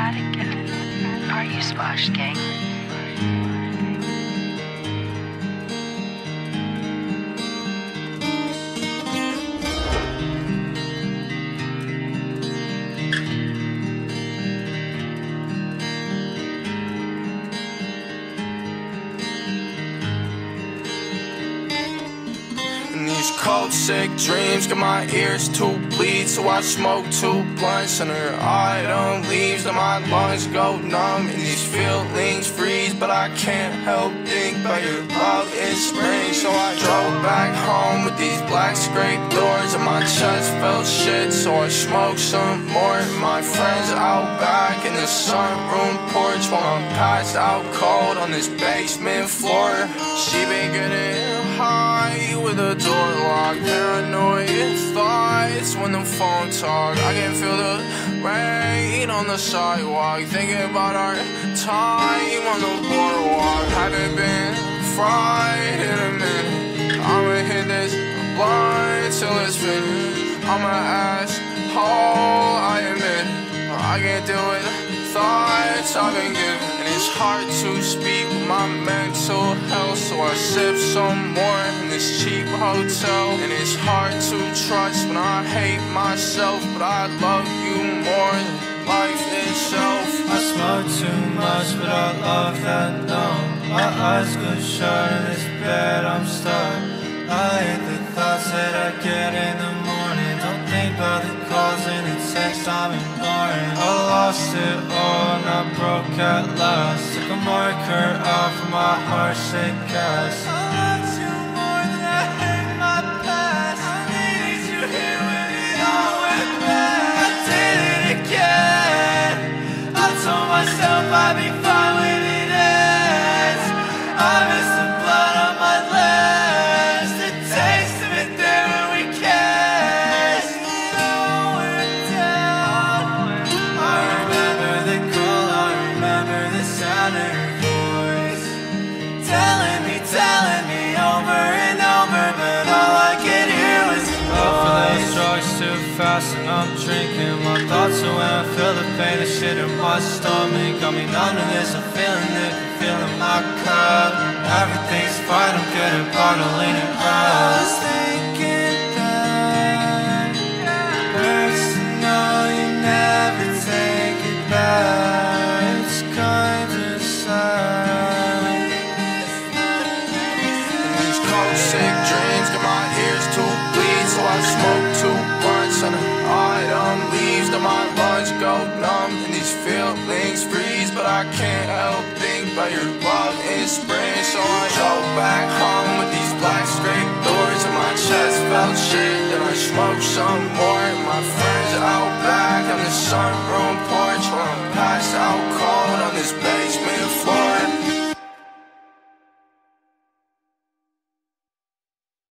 Are you Smosh Gang? Cold, sick dreams got my ears to bleed. So I smoke two blunts and her don't leaves. And my lungs go numb and these feelings freeze. But I can't help think about your love in spring. So I drove back home with these black scraped doors. And my chest felt shit. So I smoked some more. And my friends out back in the sunroom porch. While I'm passed out cold on this basement floor. She been getting high with the door locked. Paranoid thoughts when the phone talk. I can feel the rain on the sidewalk. Thinking about our time on the boardwalk. Haven't been fried in a minute. I'ma hit this blunt till it's finished. I'ma ask how I admit I can't deal with thoughts I've been given. And it's hard to speak my mental health. I sip some more in this cheap hotel. And it's hard to trust when I hate myself. But I love you more than life itself. I smoke too much, but I love that numb. My eyes go shut in this bed, I'm stuck. I hate the thoughts that I get in the morning. Don't think about the lost it all and I broke at last. Took a marker off my heart-shaped cast. I loved you more than I hate my past. I needed you here when it all went bad. I did it again. I told myself I'd be drugs too fast and I'm drinking my thoughts away. I feel the pain, the shit in my stomach. Got me numb to this, I'm feeling it, feeling my cup. Everything's fine, I'm good at bottling it up. I was thinking that know you never take it back. It's kinda sad. These cold, sick dreams got my ears to bleed. So I smoke two your love in spring. So I drove back home with these black scraped doors and my chest felt shit. Then I smoked some more. And my friends out back on the sunroom porch while I'm passed out cold on this basement.